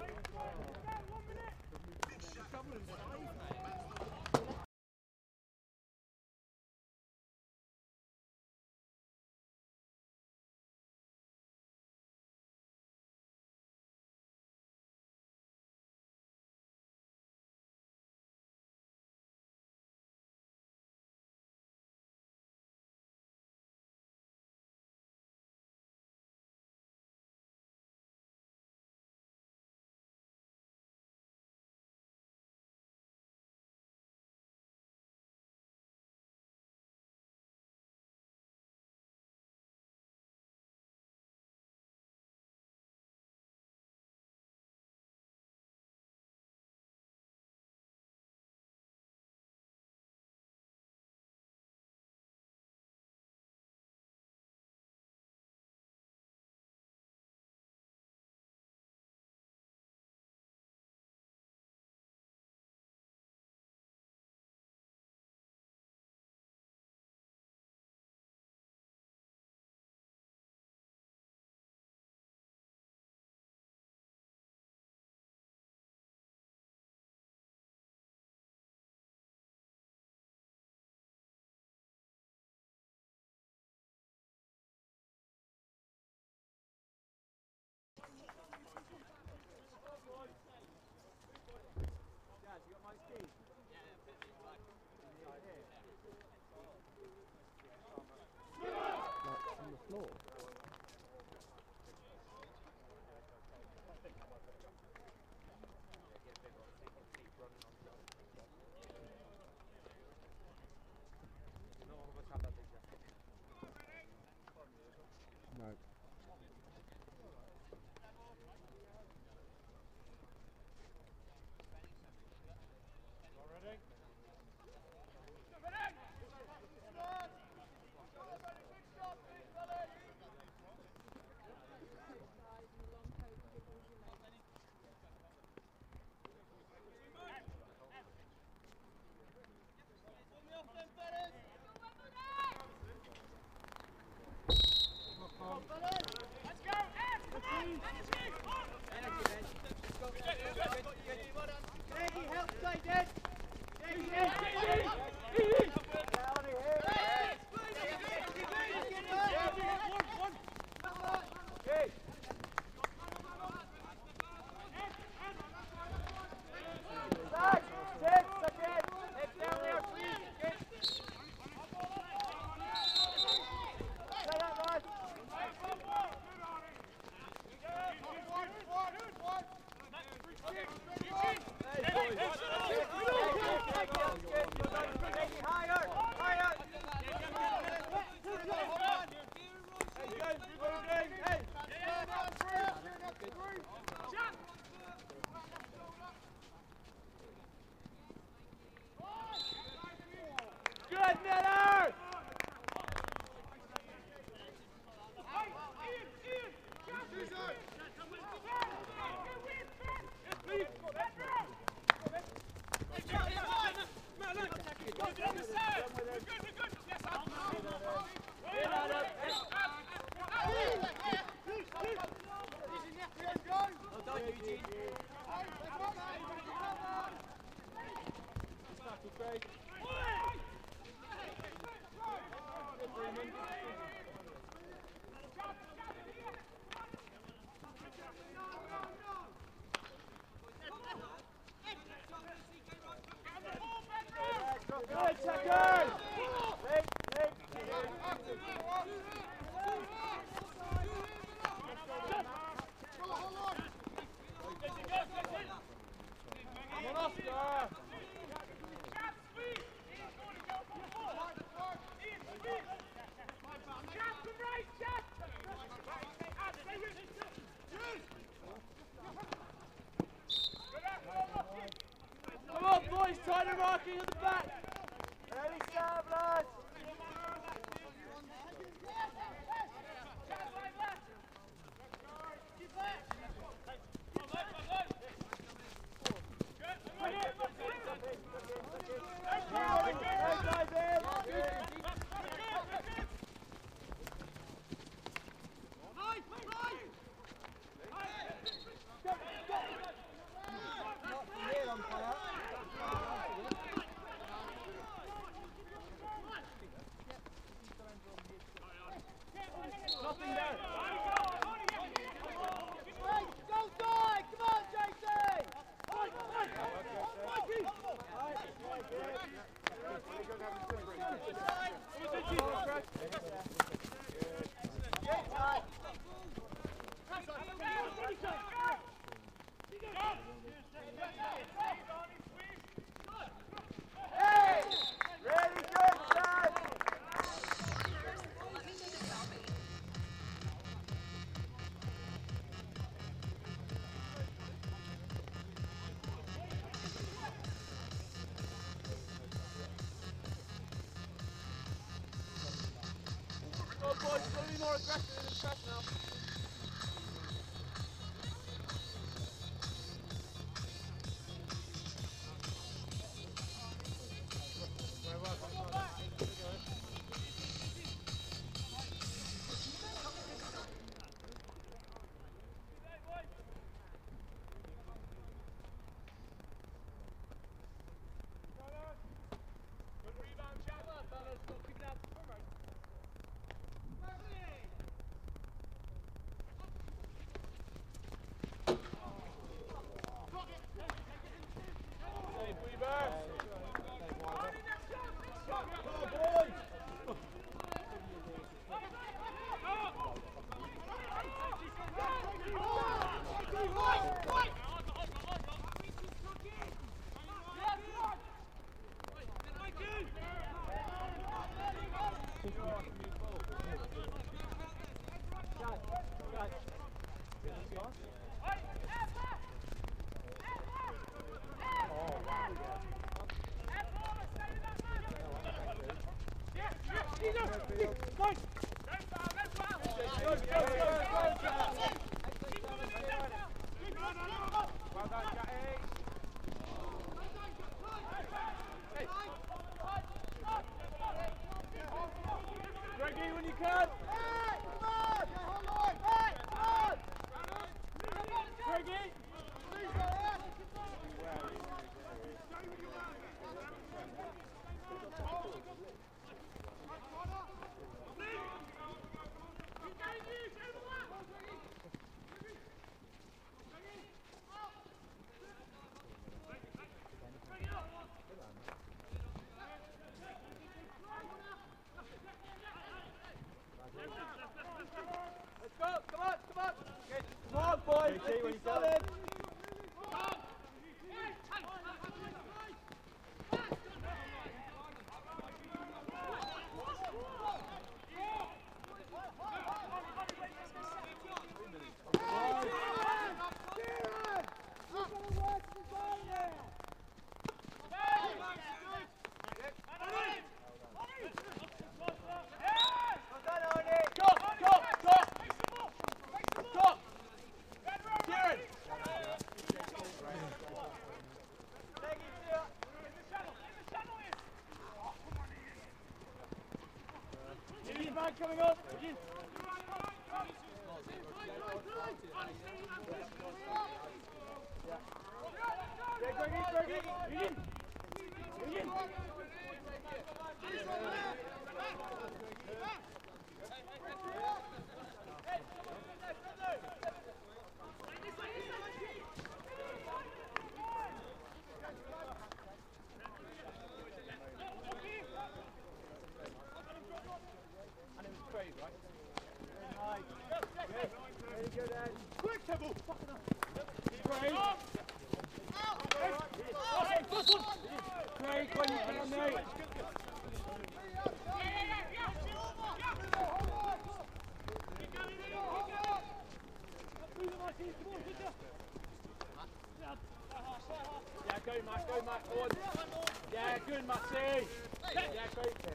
Go, floor. No. Go, go! more aggressive. Nick, Mike! coming on. Yeah, Greggy, Greggy, Eugene! Eugene! Yeah, go, Matt, go, Matt, on. Yeah, good, Matty. Yeah, great.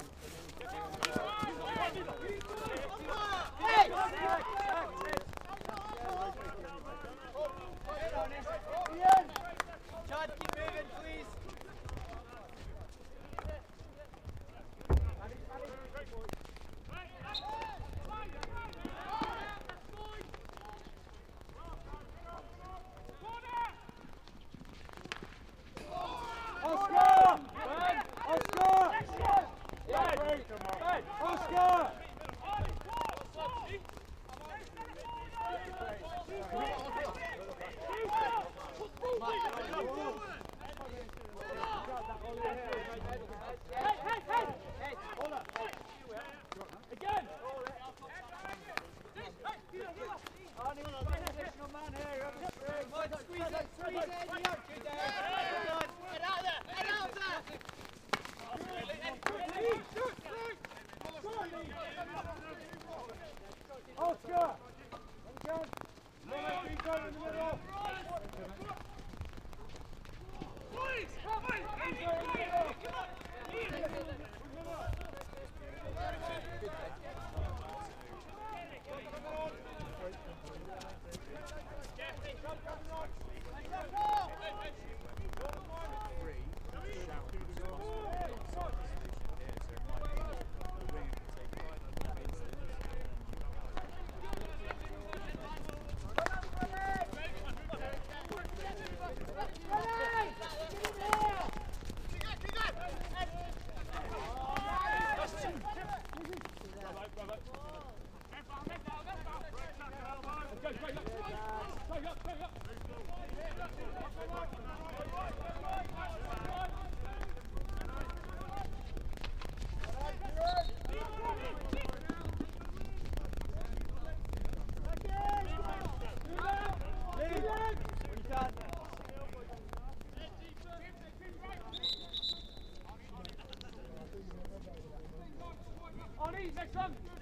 On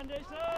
Well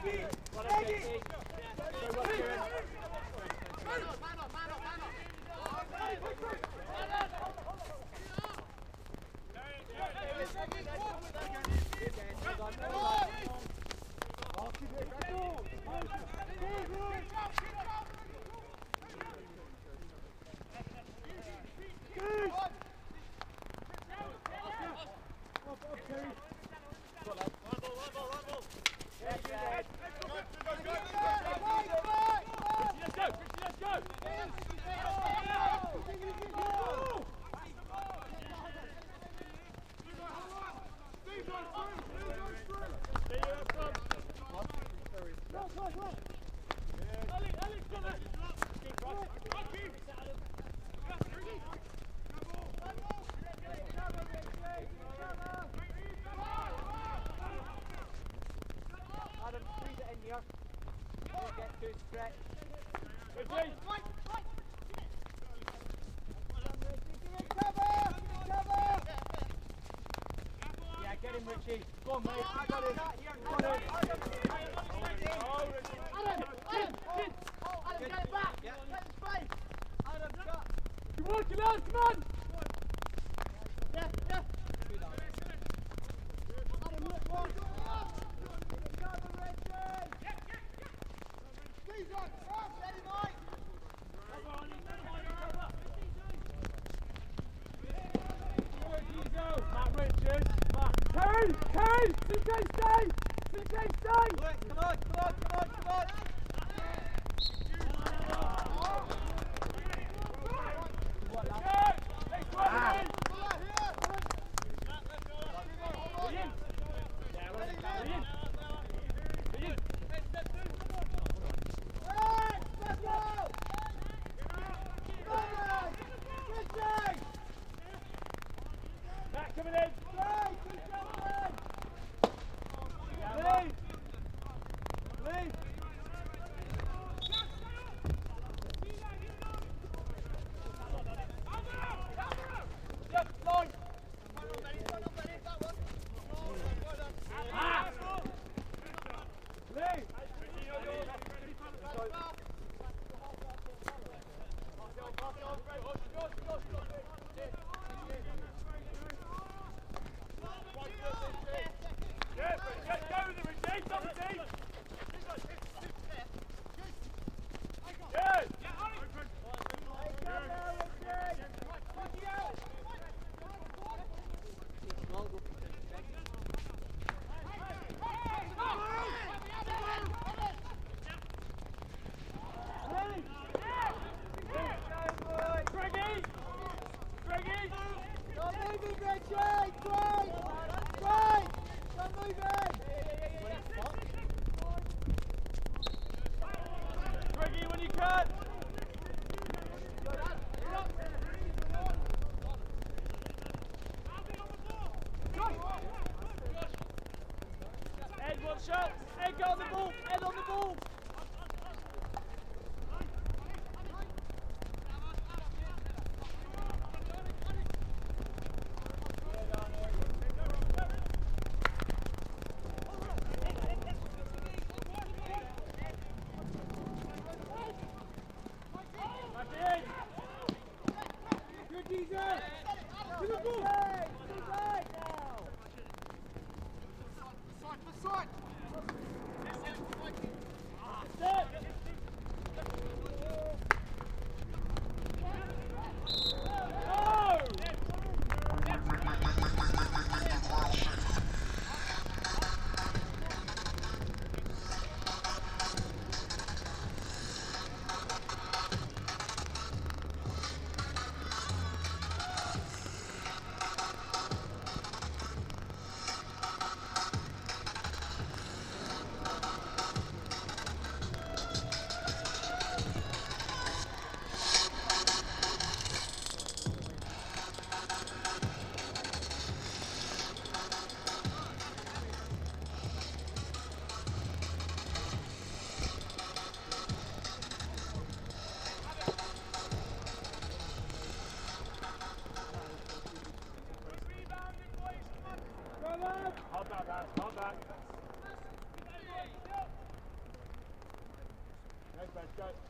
Thank you. Come on, mate. I got it. Zo, en kan de boel, en dan de boel. Let's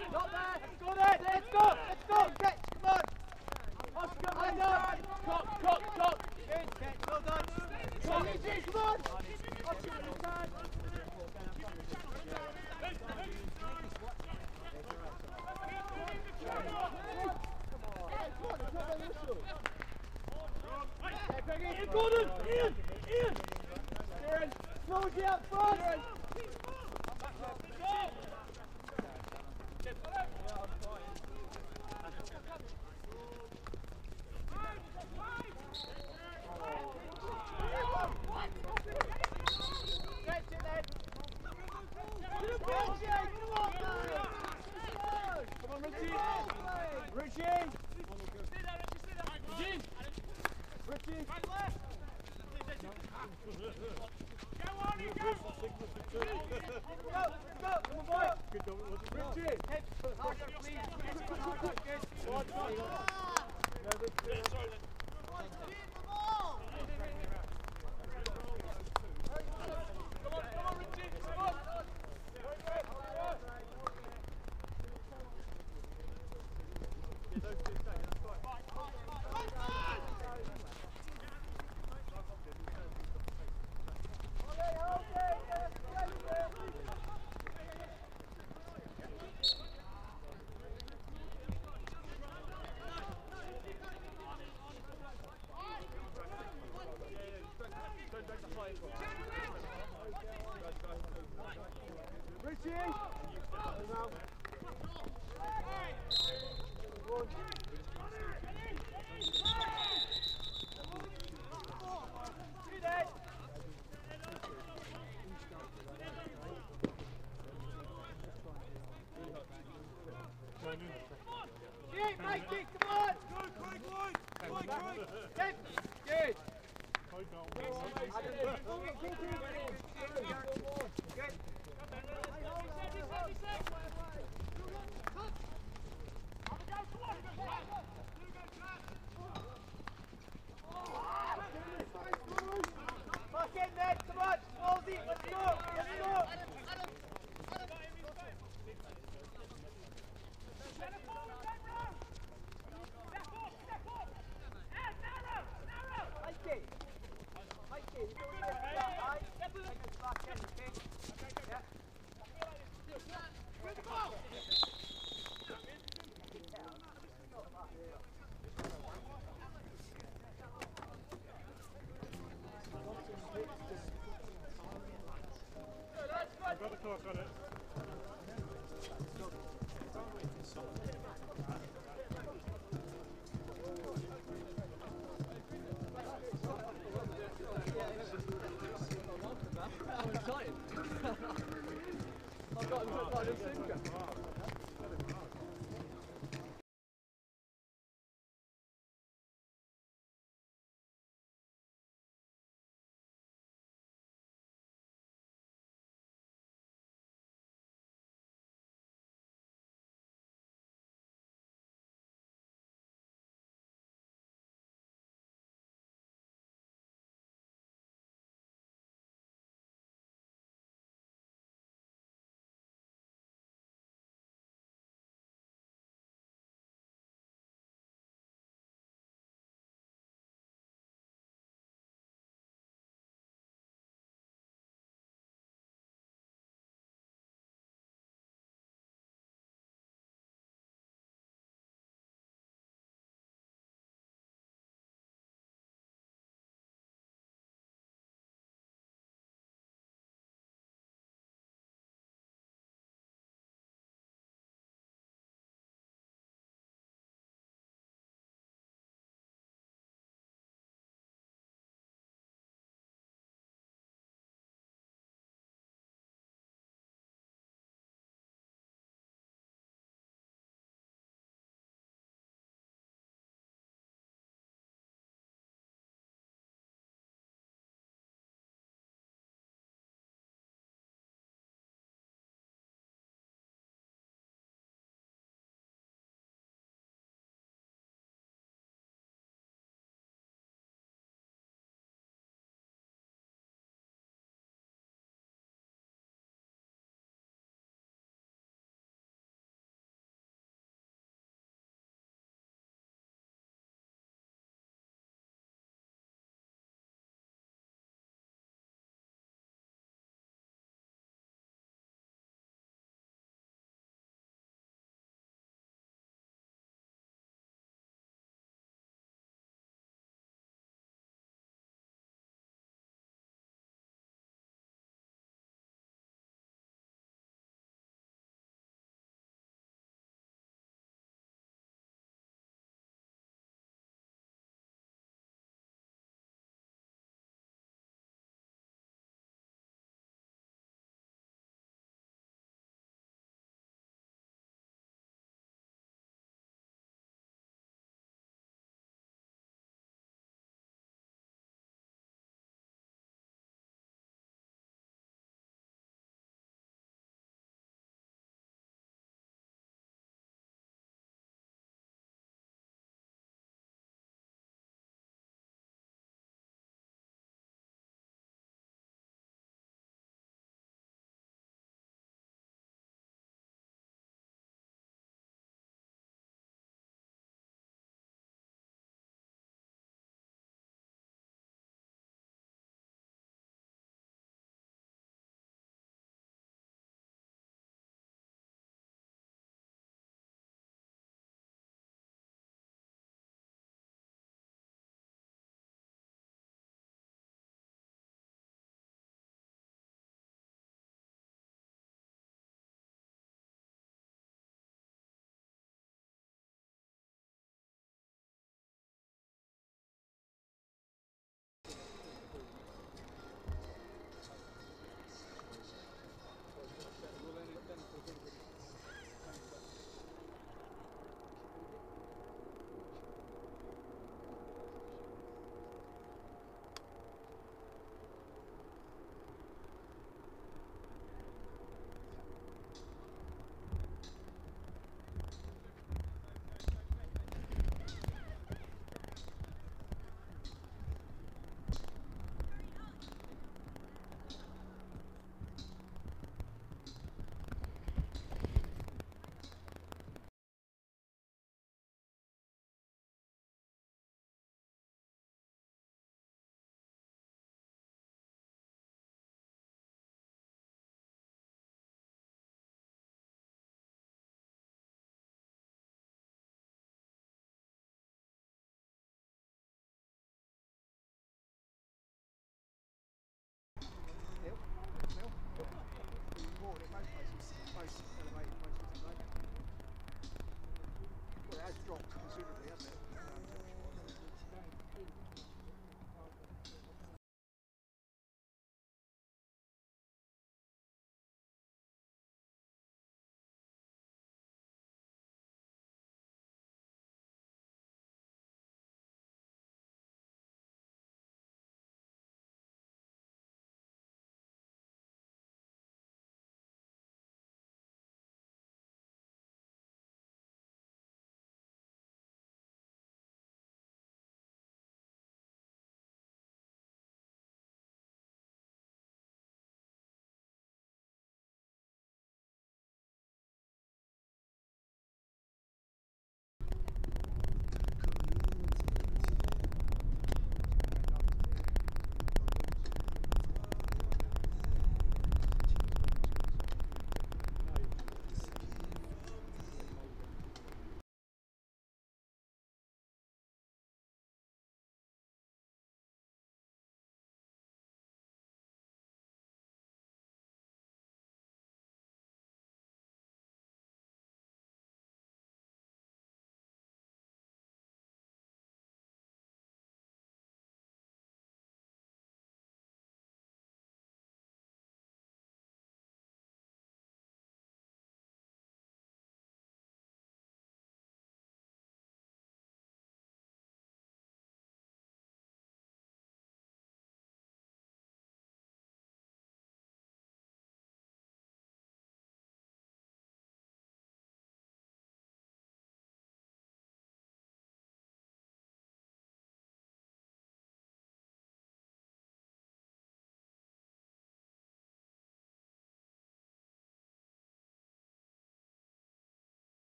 Not there. Keep, Mikey, come on! Good. Good. Good. Back in there, come on, Ballsy, let's go, let's go. Mikey, Mikey, you go there, right? Take us back in, okay? Yeah. Got the clock on it. Ja, das ist ein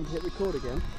Come hit record again.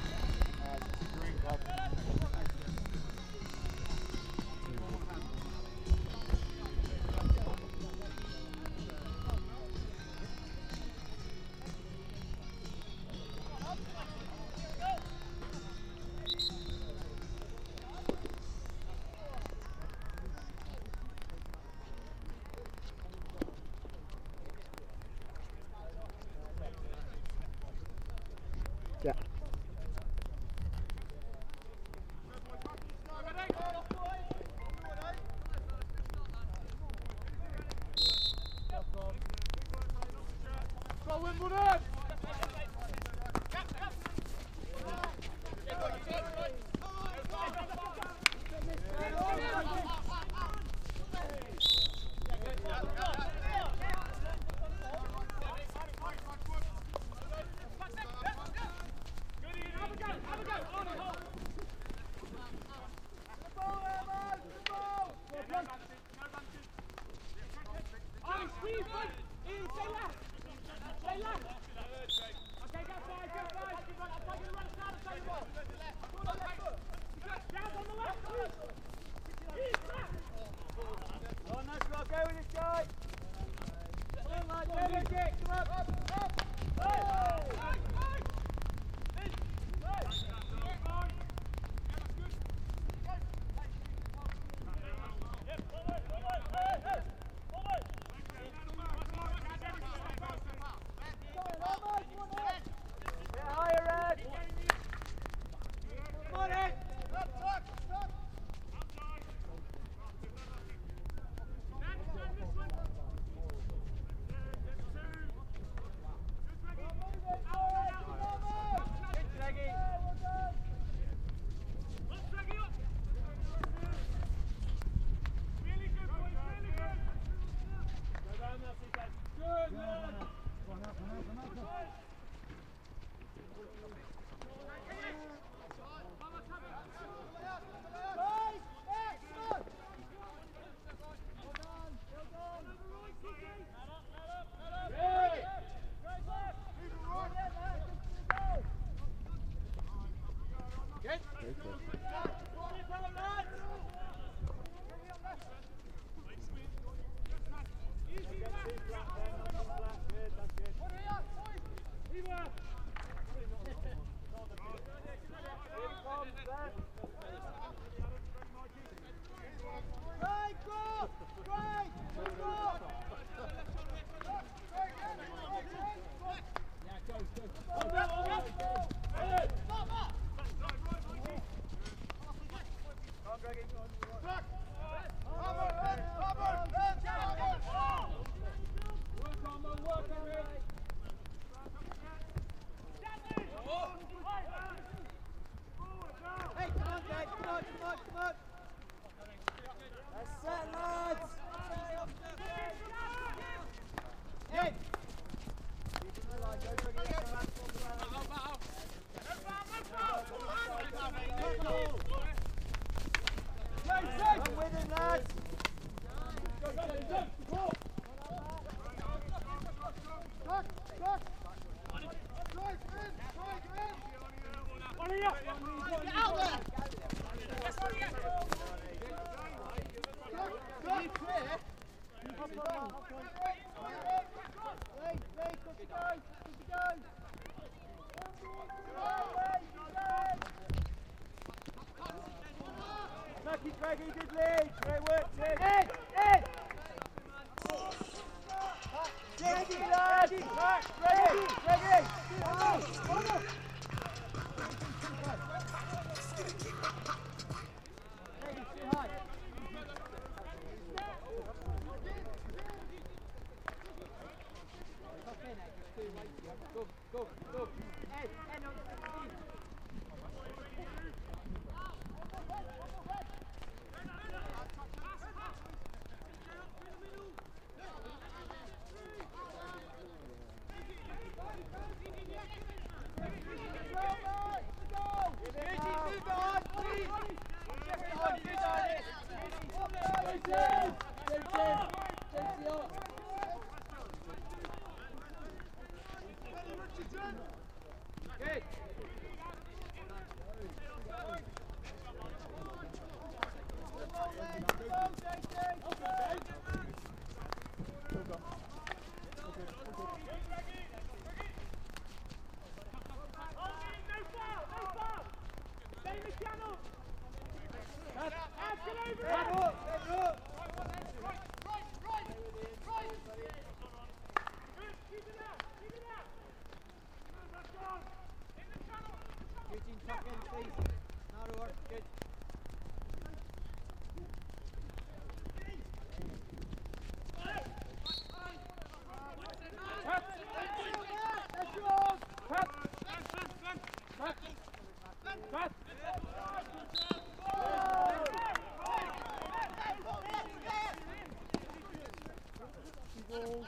Don't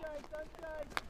shake, don't shake!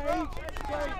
Great, great,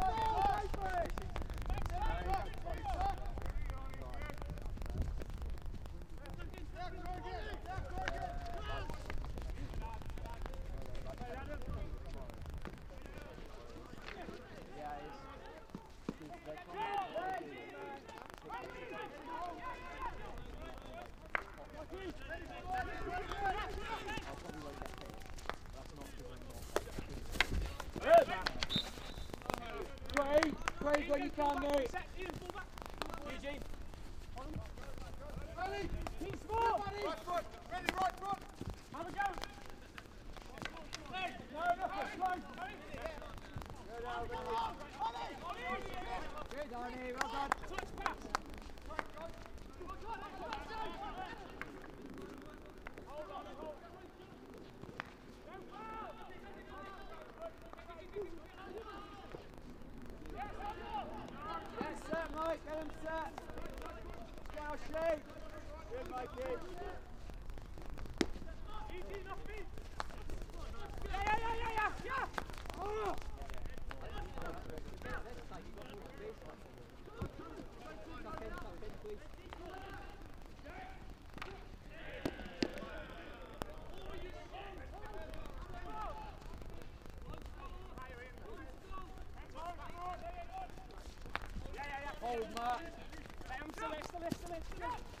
when you can, mate. GG. Ready, keep small. Right foot, ready, right foot. Have a go. Good, Ollie. Well done. Touch pass. Hold, Mark. Hey, I'm still in, still in, still in, still in.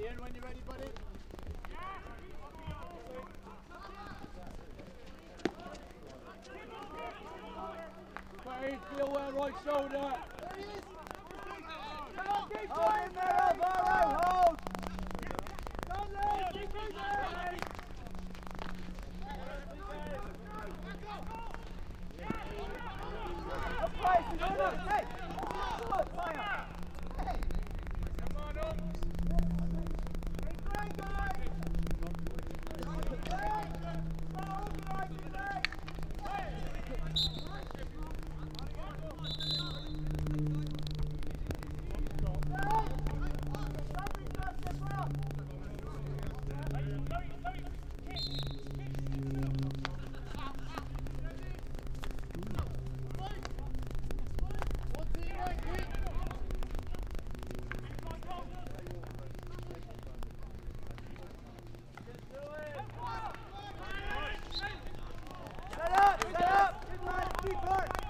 Ian, when you're ready, buddy. right shoulder. Hold him there, Alvaro, hold! Dudley! Up place,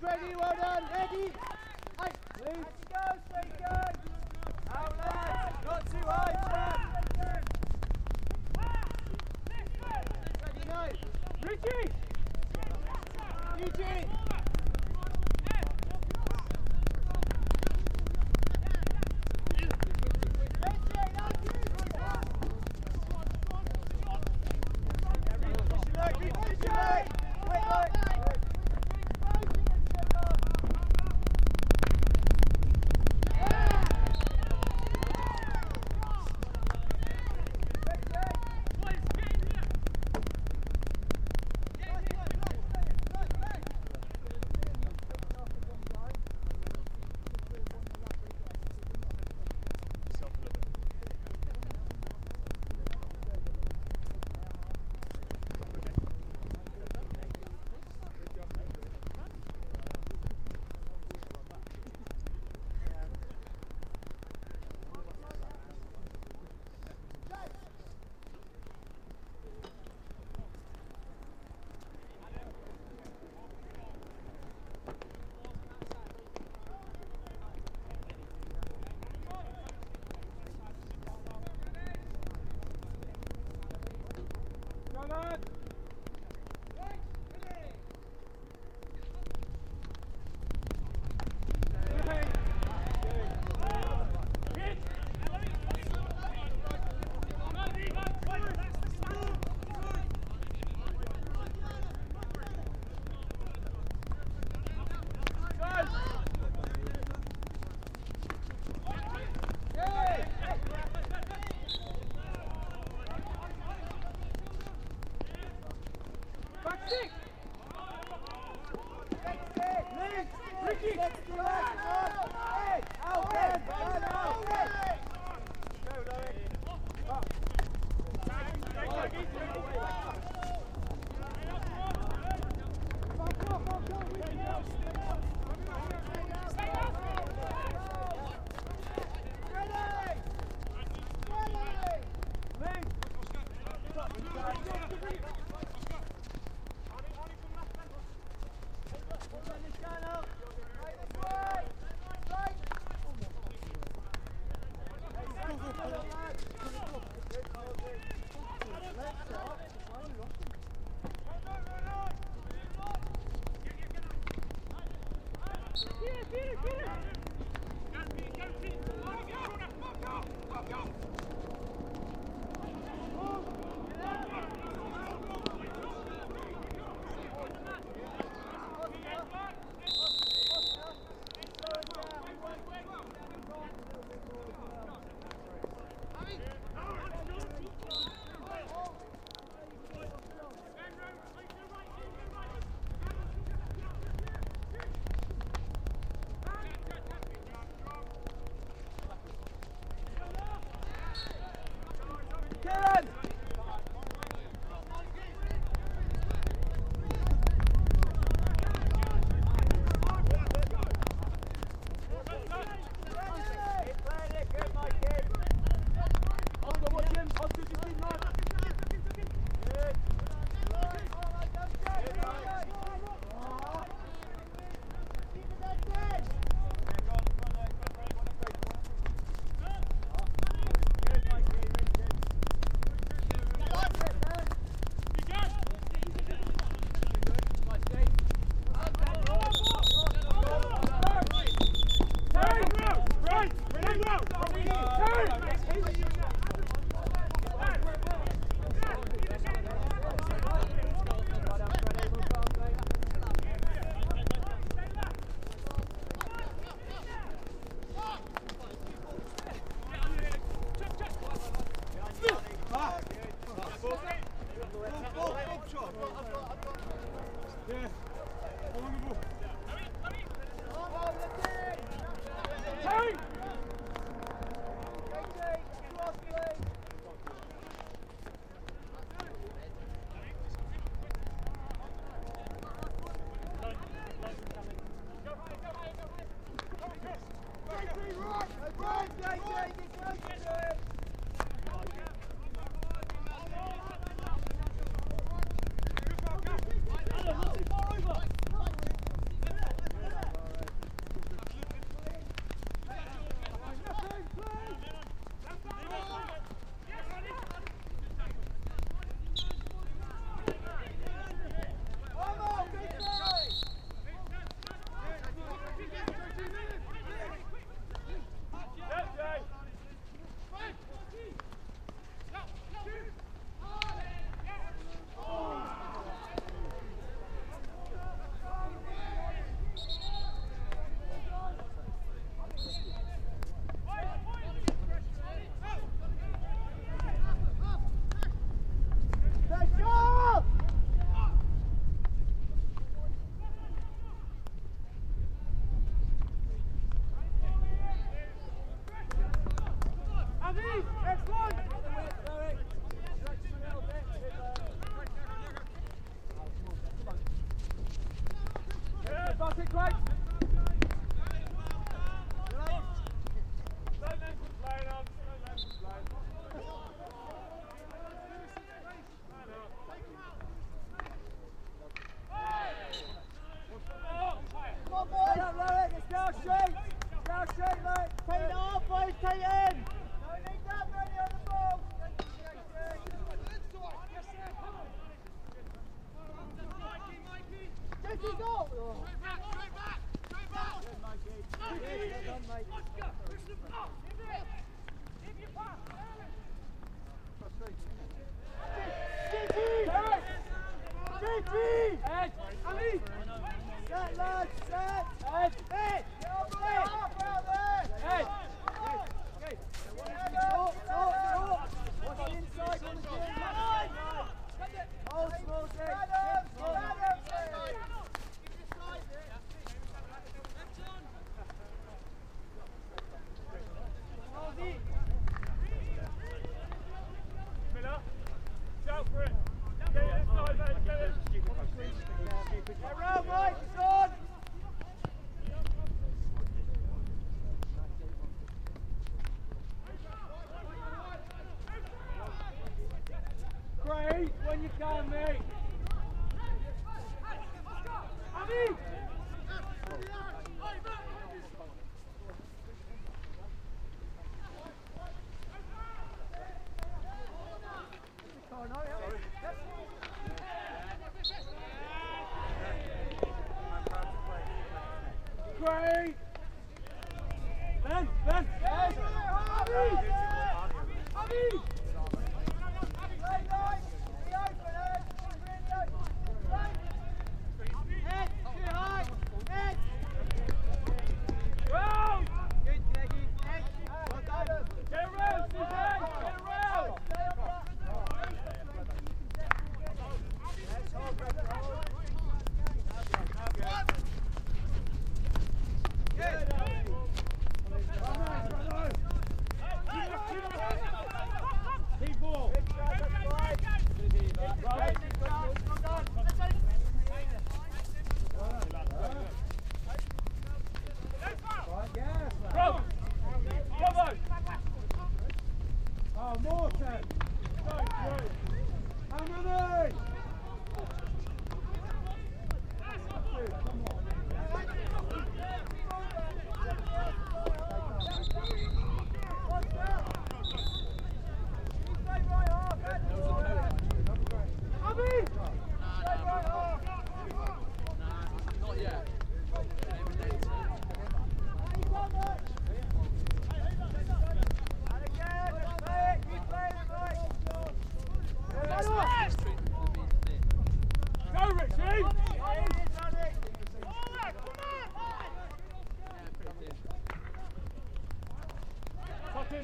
Good, Well done. Ready? Hey, please. Salad! Ricky! Peter, Peter, Peter!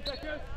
Tuck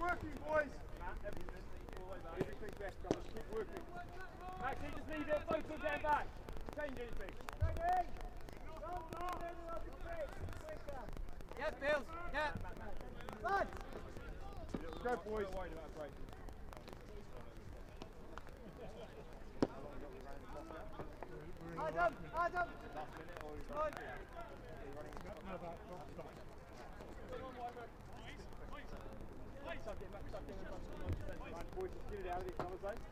Keep working, boys. Everything best, guys. Keep working. Max, you just need that photo down back. Change anything. Yeah, Bill. Yeah. Lads. Go, boys. Adam, Adam. Last minute or is it? stop getting back, stop getting back. Boys, just get it out of the cover zone.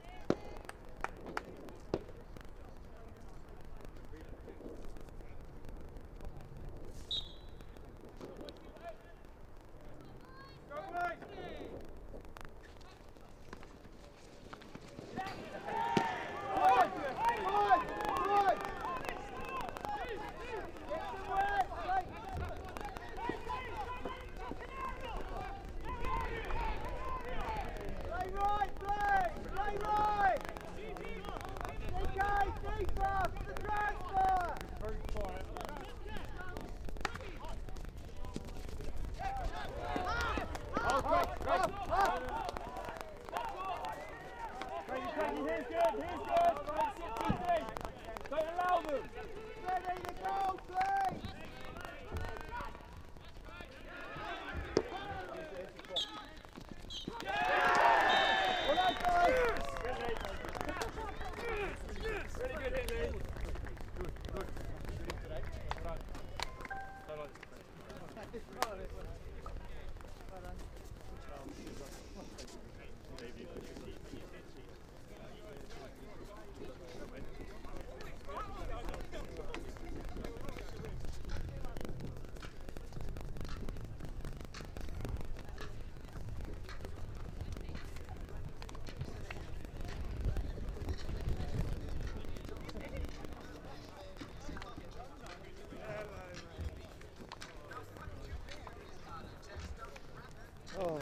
Oh.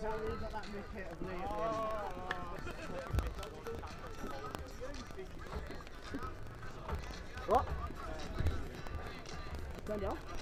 Can't leave that that mid hit of me at the end. What? Turn you off?